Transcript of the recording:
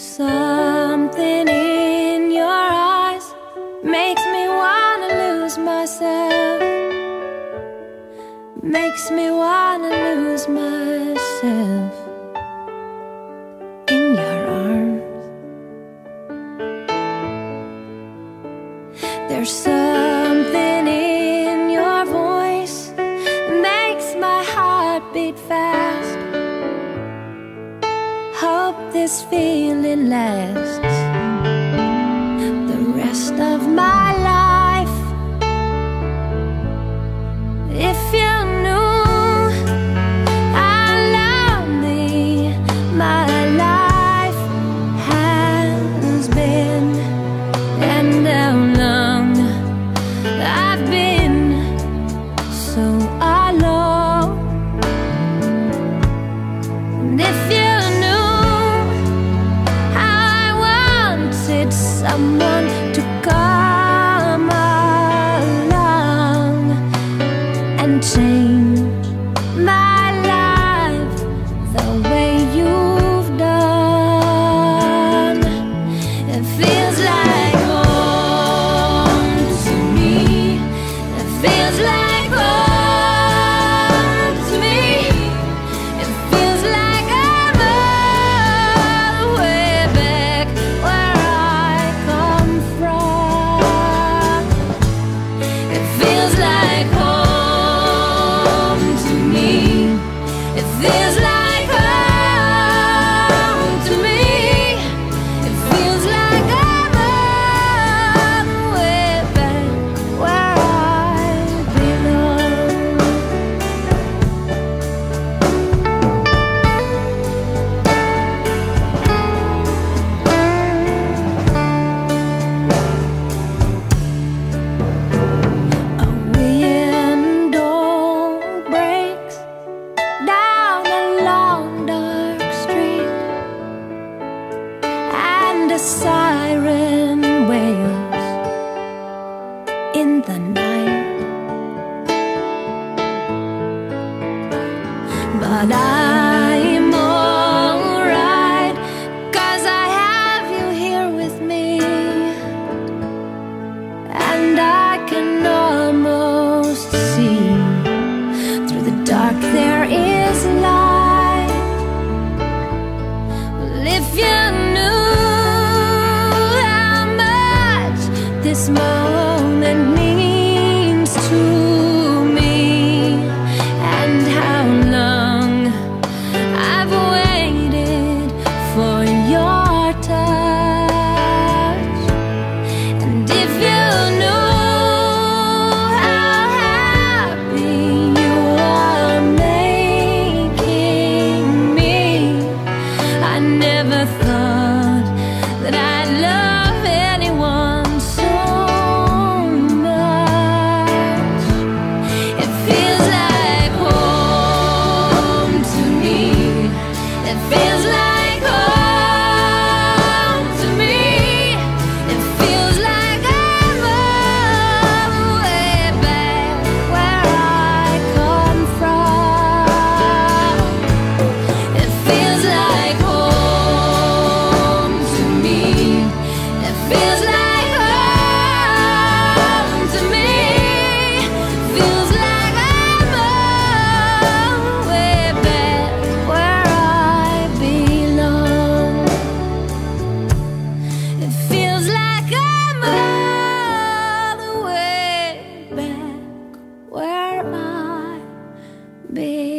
Something in your eyes makes me wanna lose myself. Makes me wanna lose myself in your arms. There's something in your voice makes my heart beat fast this feeling lasts the rest of my life. If you knew how lonely my life has been, and how long I've been so someone to come along and change my life but I'm alright Cause I have you here with me. And I can almost see Through the dark there is light. Well, if you knew how much this moment be